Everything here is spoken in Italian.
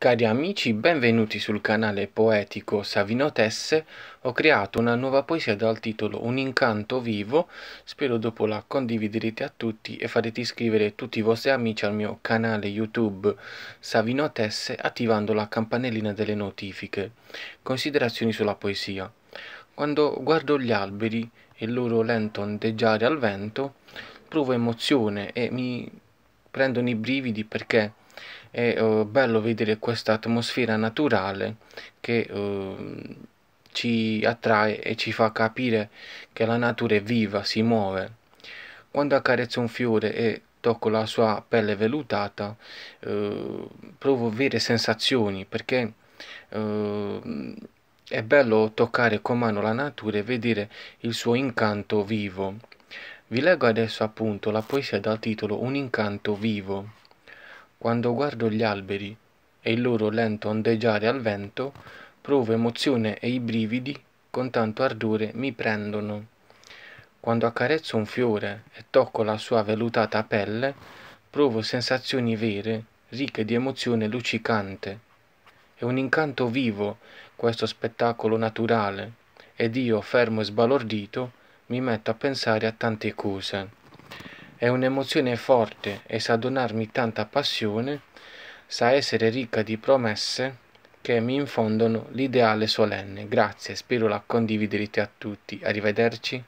Cari amici, benvenuti sul canale poetico Savino Tesse. Ho creato una nuova poesia dal titolo Un incanto vivo. Spero dopo la condividerete a tutti e farete iscrivere tutti i vostri amici al mio canale YouTube Savino Tesse attivando la campanellina delle notifiche. Considerazioni sulla poesia. Quando guardo gli alberi e il loro lento ondeggiare al vento, provo emozione e mi prendono i brividi perché è uh, bello vedere questa atmosfera naturale che uh, ci attrae e ci fa capire che la natura è viva, si muove. Quando accarezzo un fiore e tocco la sua pelle velutata, uh, provo vere sensazioni perché è bello toccare con mano la natura e vedere il suo incanto vivo. Vi leggo adesso appunto la poesia dal titolo Un incanto vivo. Quando guardo gli alberi e il loro lento ondeggiare al vento, provo emozione e i brividi con tanto ardore mi prendono. Quando accarezzo un fiore e tocco la sua vellutata pelle, provo sensazioni vere, ricche di emozione luccicante. È un incanto vivo questo spettacolo naturale ed io, fermo e sbalordito, mi metto a pensare a tante cose. È un'emozione forte e sa donarmi tanta passione, sa essere ricca di promesse che mi infondono l'ideale solenne. Grazie, spero la condividerete a tutti. Arrivederci.